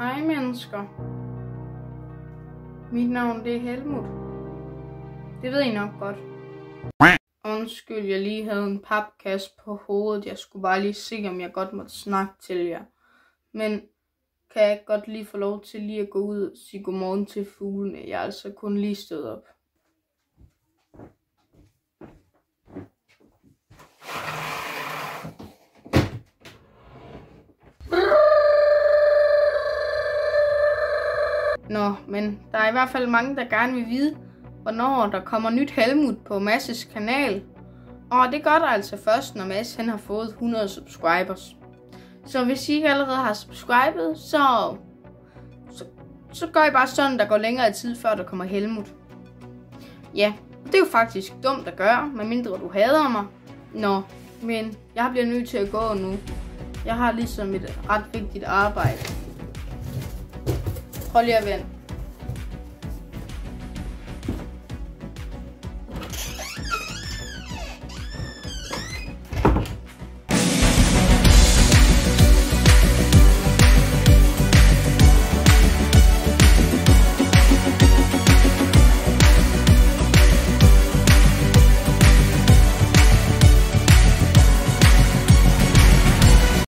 Hej mennesker. Mit navn det er Helmut. Det ved I nok godt. Undskyld, jeg lige havde en papkasse på hovedet. Jeg skulle bare lige se, om jeg godt måtte snakke til jer. Men kan jeg godt lige få lov til lige at gå ud og sige godmorgen til fuglene? Jeg er altså kun lige stået op. Nå, men der er i hvert fald mange, der gerne vil vide, hvornår der kommer nyt Helmut på Masses kanal. Og det gør der altså først, når Mads han har fået 100 subscribers. Så hvis I ikke allerede har subscribet, så, så, så gør I bare sådan, der går længere tid, før der kommer Helmut. Ja, det er jo faktisk dumt at gøre, medmindre du hader mig. Nå, men jeg bliver nødt til at gå nu. Jeg har ligesom et ret vigtigt arbejde. Prøv lige at vente.